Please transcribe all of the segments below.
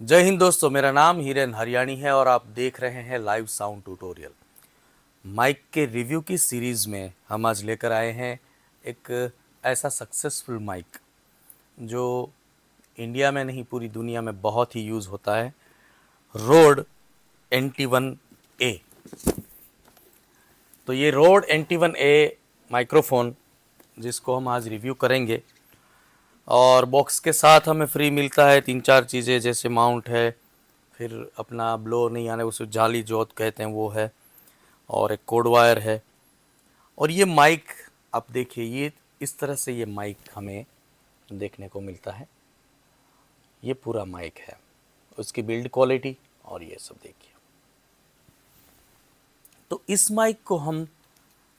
जय हिंद दोस्तों, मेरा नाम हिरेन हरियाणी है और आप देख रहे हैं लाइव साउंड ट्यूटोरियल। माइक के रिव्यू की सीरीज़ में हम आज लेकर आए हैं एक ऐसा सक्सेसफुल माइक, जो इंडिया में नहीं, पूरी दुनिया में बहुत ही यूज़ होता है। Rode N T one A तो ये Rode N T one A microphone, जिसको हम आज रिव्यू करेंगे और बॉक्स के साथ हमें फ्री मिलता है तीन चार चीज़ें, जैसे माउंट है, फिर अपना ब्लो नहीं आने, उसे जाली जोत कहते हैं, वो है, और एक कोड वायर है। और ये माइक आप देखिए, ये इस तरह से ये माइक हमें देखने को मिलता है। ये पूरा माइक है। उसकी बिल्ड क्वालिटी और ये सब देखिए। तो इस माइक को हम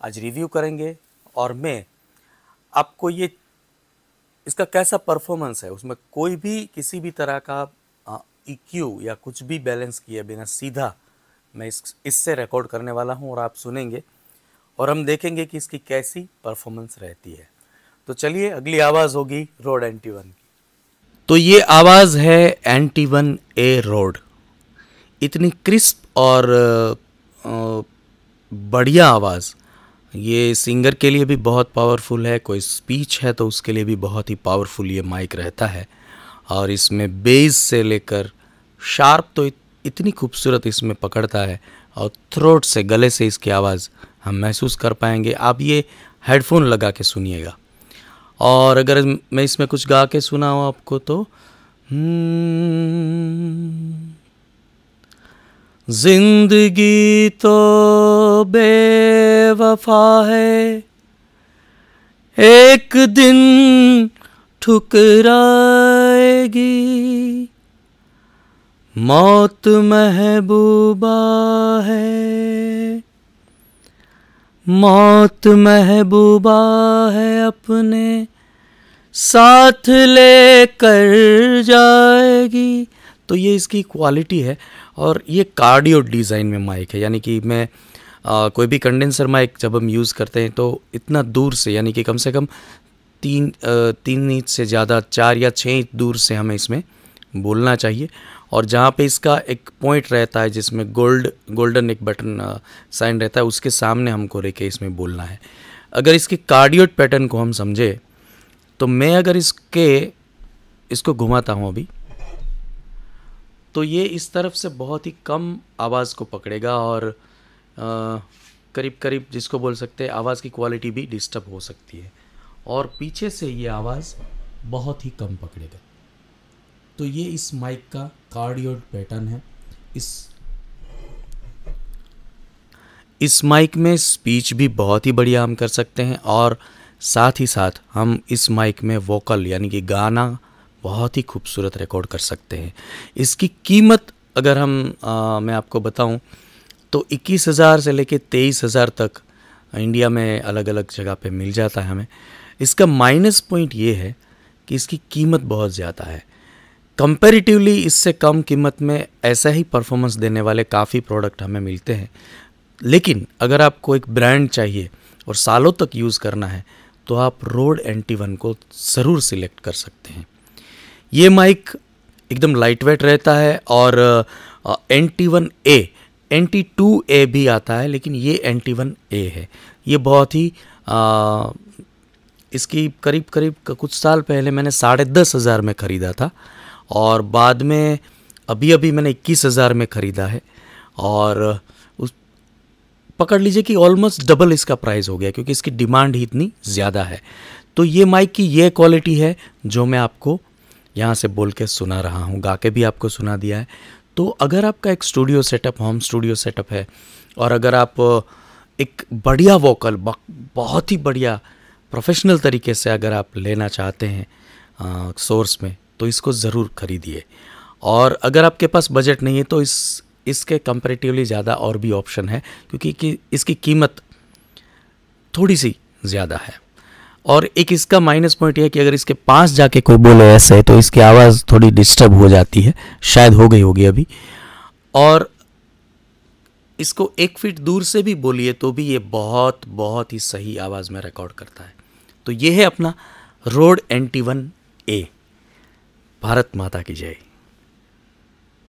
आज रिव्यू करेंगे और मैं आपको ये इसका कैसा परफॉर्मेंस है? उसमें कोई भी किसी भी तरह का इक्यू या कुछ भी बैलेंस किए बिना सीधा मैं इस, इससे रिकॉर्ड करने वाला हूँ और आप सुनेंगे और हम देखेंगे कि इसकी कैसी परफॉर्मेंस रहती है। तो चलिए, अगली आवाज़ होगी रोड एंटी वन की। तो ये आवाज़ है N T one A Rode इतनी क्रिस्प और बढ़िया आवाज़। ये सिंगर के लिए भी बहुत पावरफुल है कोई स्पीच है तो उसके लिए भी बहुत ही पावरफुल ये माइक रहता है। और इसमें बेस से लेकर शार्प तो इतनी खूबसूरत इसमें पकड़ता है और थ्रोट से गले से इसकी आवाज़ हम महसूस कर पाएँगे। आप ये हेडफोन लगा के सुनिएगा। और अगर मैं इसमें कुछ गा के सुनाऊँ आपको तो हम्म, ज़िंदगी तो बेवफा है। एक दिन ठुकराएगी। मौत महबूबा है। मौत महबूबा है अपने साथ लेकर जाएगी। तो ये इसकी क्वालिटी है। और ये कार्डियो डिज़ाइन में माइक है यानी कि मैं आ, कोई भी कंडेंसर माइक जब हम यूज़ करते हैं तो इतना दूर से यानी कि कम से कम तीन आ, तीन इंच से ज़्यादा चार या छः इंच दूर से हमें इसमें बोलना चाहिए। और जहाँ पे इसका एक पॉइंट रहता है जिसमें गोल्ड गोल्डन एक बटन साइन रहता है उसके सामने हमको रह के इसमें बोलना है। अगर इसके कार्डियोट पैटर्न को हम समझे तो मैं अगर इसके इसको घुमाता हूँ अभी तो ये इस तरफ़ से बहुत ही कम आवाज़ को पकड़ेगा और करीब करीब जिसको बोल सकते हैं, आवाज़ की क्वालिटी भी डिस्टर्ब हो सकती है। और पीछे से ये आवाज़ बहुत ही कम पकड़ेगा। तो ये इस माइक का कार्डियो पैटर्न है। इस इस माइक में स्पीच भी बहुत ही बढ़िया हम कर सकते हैं और साथ ही साथ हम इस माइक में वोकल यानी कि गाना बहुत ही खूबसूरत रिकॉर्ड कर सकते हैं। इसकी कीमत अगर हम आ, मैं आपको बताऊँ तो इक्कीस हज़ार से लेके तेईस हज़ार तक इंडिया में अलग अलग जगह पे मिल जाता है हमें। इसका माइनस पॉइंट ये है कि इसकी कीमत बहुत ज़्यादा है। कंपैरेटिवली इससे कम कीमत में ऐसा ही परफॉर्मेंस देने वाले काफ़ी प्रोडक्ट हमें मिलते हैं। लेकिन अगर आपको एक ब्रांड चाहिए और सालों तक यूज़ करना है तो आप रोड एंटी वन को ज़रूर सिलेक्ट कर सकते हैं। ये माइक एकदम लाइट वेट रहता है और N T one A N T two A भी आता है लेकिन ये एन टी वन ए है। ये बहुत ही आ, इसकी करीब करीब कुछ साल पहले मैंने साढ़े दस हज़ार में ख़रीदा था और बाद में अभी अभी मैंने इक्कीस हज़ार में ख़रीदा है और उस पकड़ लीजिए कि ऑलमोस्ट डबल इसका प्राइस हो गया क्योंकि इसकी डिमांड ही इतनी ज़्यादा है। तो ये माइक की ये क्वालिटी है जो मैं आपको यहाँ से बोल के सुना रहा हूँ, गा के भी आपको सुना दिया है। तो अगर आपका एक studio setup home studio setup है, और अगर आप एक बढ़िया वोकल बहुत ही बढ़िया प्रोफेशनल तरीके से अगर आप लेना चाहते हैं सोर्स में तो इसको ज़रूर ख़रीदिए। और अगर आपके पास बजट नहीं है तो इस, इसके कंपेरेटिवली ज़्यादा और भी ऑप्शन है, क्योंकि कि, इसकी कीमत थोड़ी सी ज़्यादा है। और एक इसका माइनस पॉइंट यह कि अगर इसके पास जाके कोई बोले ऐसे तो इसकी आवाज़ थोड़ी डिस्टर्ब हो जाती है। शायद हो गई होगी अभी। और इसको एक फीट दूर से भी बोलिए तो भी ये बहुत बहुत ही सही आवाज़ में रिकॉर्ड करता है। तो ये है अपना Rode N T one A Bharat माता की जय।